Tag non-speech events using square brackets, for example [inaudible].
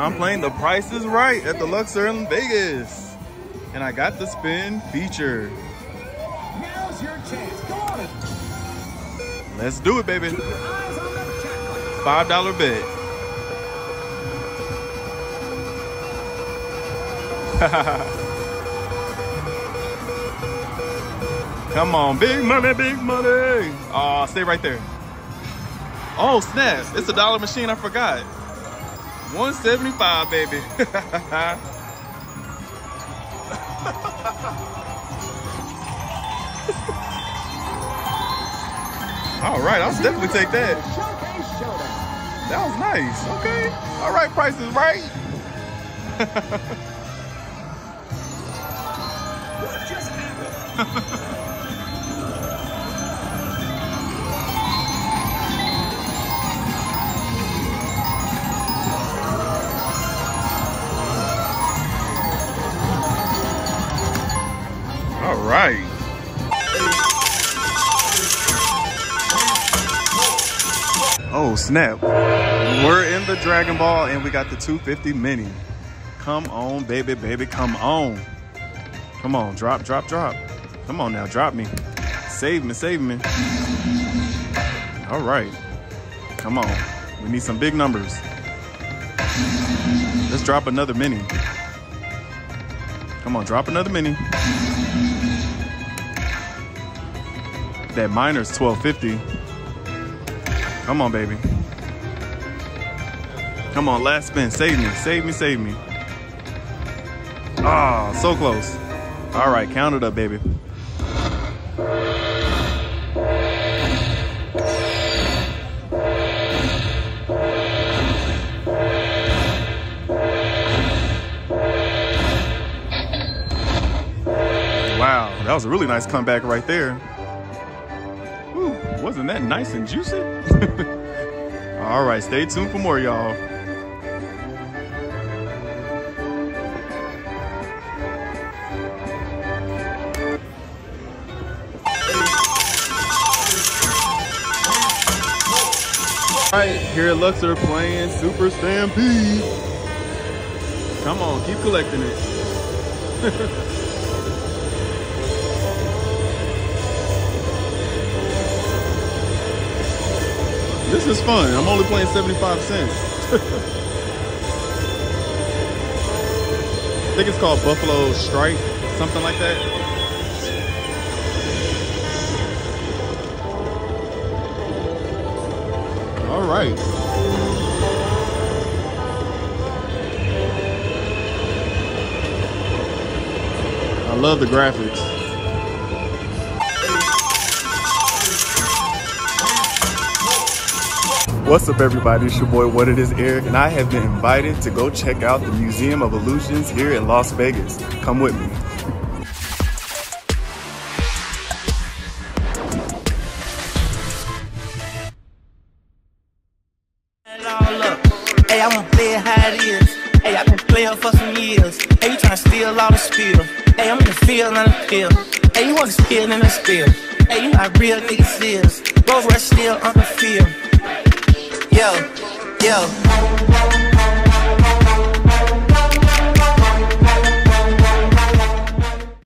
I'm playing The Price is Right at the Luxor in Vegas. And I got the spin feature. Now's your chance. Go on it. Let's do it, baby. Keep your eyes on that jackpot. Five dollar bet. [laughs] Come on, big money, big money. Oh, stay right there. Oh, snap. It's a dollar machine. I forgot. 175, baby. [laughs] All right, I'll definitely take that. That was nice. Okay. All right, price is right. [laughs] What just happened? [laughs] right. Oh, snap. We're in the Dragon Ball and we got the 250 mini. Come on, baby, baby, come on. Come on, drop, drop, drop. Come on now, drop me. Save me, save me. All right. Come on. We need some big numbers. Let's drop another mini. Come on, drop another mini. That minor's 1250. Come on, baby. Come on, last spin. Save me, save me, save me. Ah, so close. All right, count it up, baby. Wow, that was a really nice comeback right there. Wasn't that nice and juicy? [laughs] All right, stay tuned for more, y'all. All right, here at Luxor playing Super Stampede. Come on, keep collecting it. [laughs] This is fun. I'm only playing 75 cents. I think it's called Buffalo Strike, something like that. All right. I love the graphics. What's up, everybody? It's your boy, What It Is Eric, and I have been invited to go check out the Museum of Illusions here in Las Vegas. Come with me. Hey, I wanna play it how it is. Hey, I've been playing for some years. Hey, you tryna steal all the spill. Hey, I'm in the field, not the field. Hey, you wanna spill in the spill. Hey, you how real niggas is. Rolls Royce still on the field. Yo, yo.